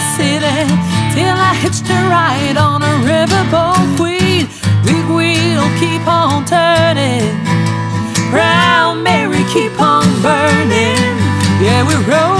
the city till I hitched a ride on a riverboat queen. Big wheel keep on turning, Proud Mary keep on burning. Yeah, we rode.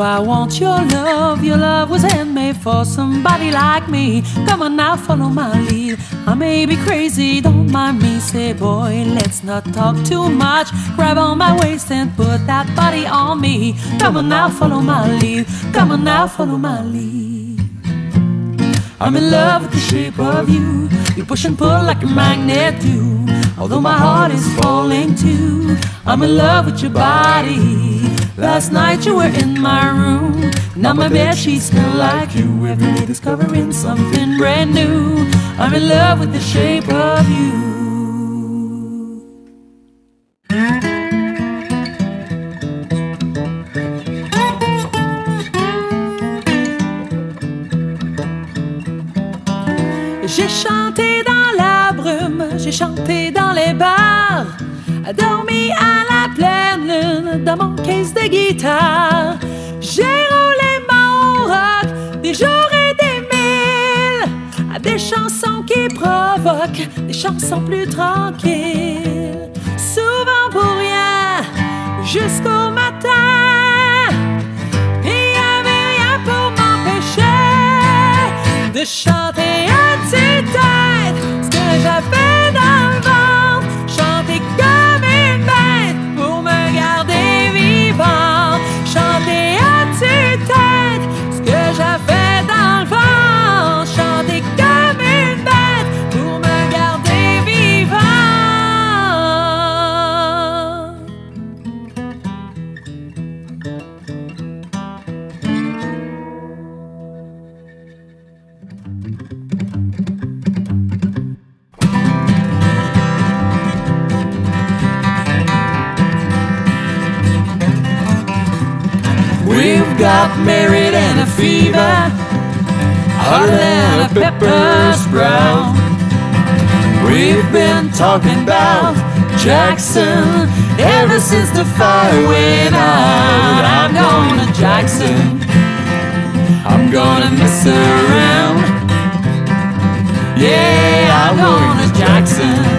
I want your love. Your love was handmade for somebody like me. Come on now, follow my lead. I may be crazy, don't mind me. Say, boy, let's not talk too much. Grab on my waist and put that body on me. Come on now, follow my lead. Come on now, follow my lead. I'm in love with the shape of you. You push and pull like a magnet do. Although my heart is falling too. I'm in love with your body. Last night you were in my room. Now my bed sheets smell like you. Every day discovering something brand new. I'm in love with the shape of you. J'ai chanté dans les bars, dormi à la pleine lune dans mon case de guitare. J'ai roulé mon rock des jours et des mille à des chansons qui provoquent des chansons plus tranquilles. Souvent pour rien, jusqu'au matin. Il y avait rien pour m'empêcher de chanter à tue-tête ce que j'avais got married and a fever, hotter than a pepper sprout. We've been talking about Jackson ever since the fire went out. I'm going to Jackson. I'm gonna mess around. Yeah, I'm going to Jackson.